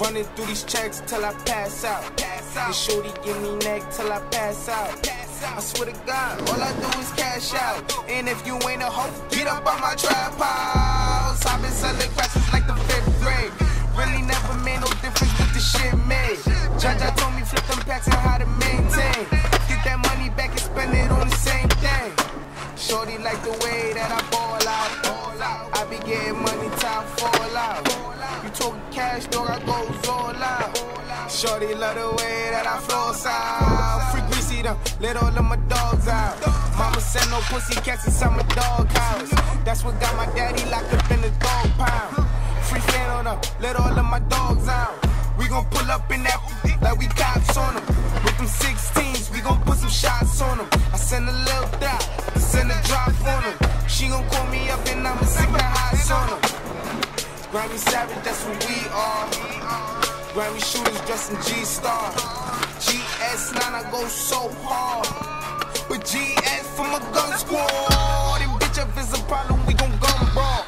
Running through these checks till I pass out. Pass out. Shorty give me neck till I pass out. Pass out. I swear to God, all I do is cash out. And if you ain't a hoe, get up on my trap house. I've been selling classes like the fifth grade. Really never made no difference with the shit made. Jaja, told me flip them packs and how to maintain. Get that money back and spend it on the same thing. Shorty like the way that I ball getting money I fall out. You talking cash, dog, I goes all out. Shorty love the way that I flow out. Free Greezy them, let all of my dogs out. Mama said no pussy cats inside my dog house. That's what got my daddy locked up in the dog pound. Free fan on them, let all of my dogs out. We gon' pull up in that like we cops on them Grammy Savage, that's what we are. Grammy shooters dressed in G-Star. GS9, I go so hard. But GS for my gun squad. And bitch, if it's a problem, we gon' gun brawl.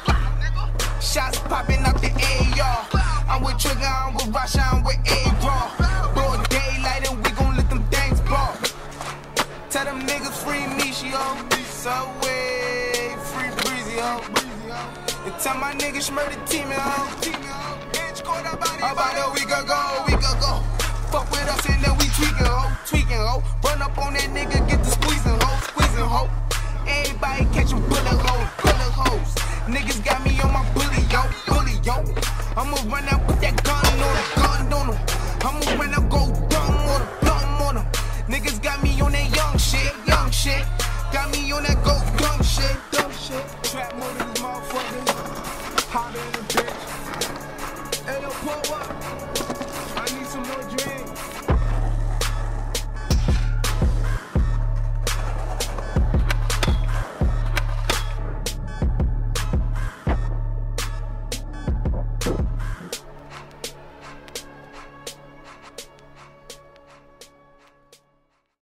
Shots popping out the AR. I'm with Trigger, I'm with Rasha, I'm with A-Raw. Broad daylight and we gon' let them things ball. Tell them niggas free me, she yo. Subway, free breezy, oh, yo. Oh. And tell my niggas murder team, yo. About a week ago, week ago. Fuck with us and then we tweaking, ho, tweaking, ho. Run up on that nigga, get the squeezing, ho, squeezing, ho. Everybody catching bullet, ho. Hey, yo, pull up.